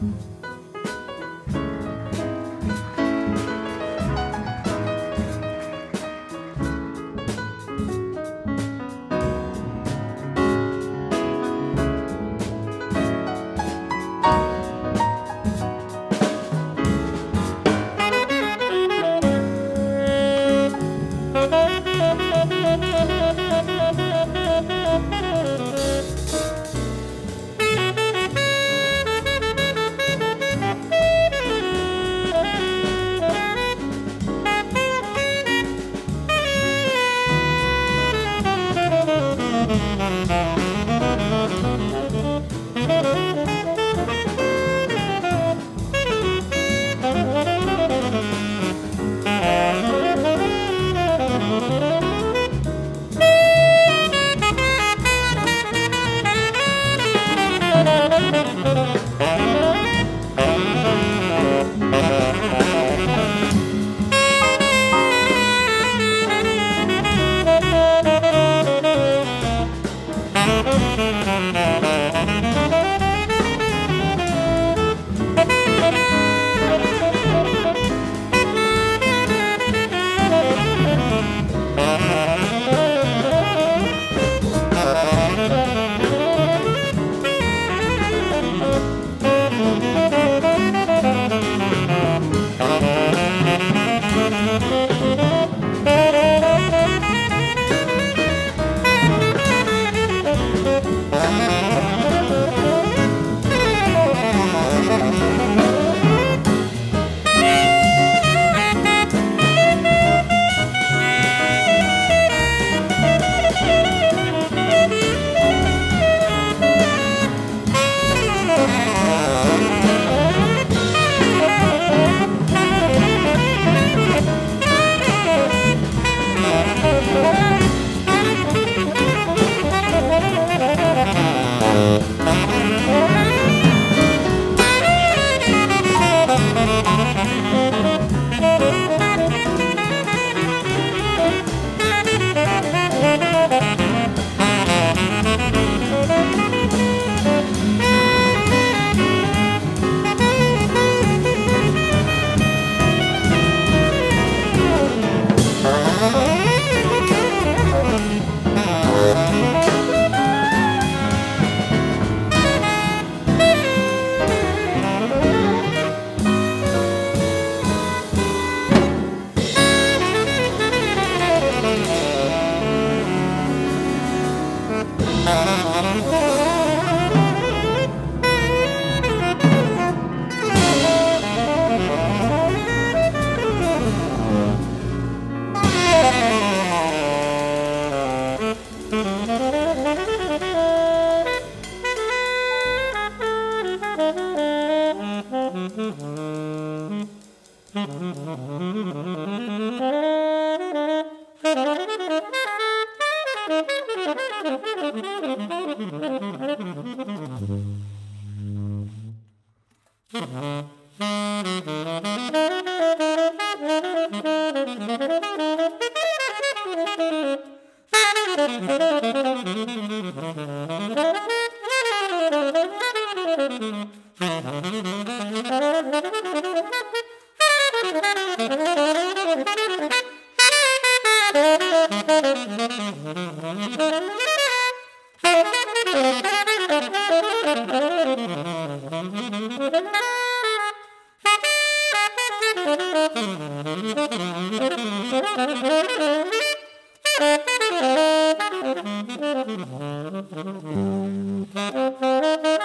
嗯 Música Thank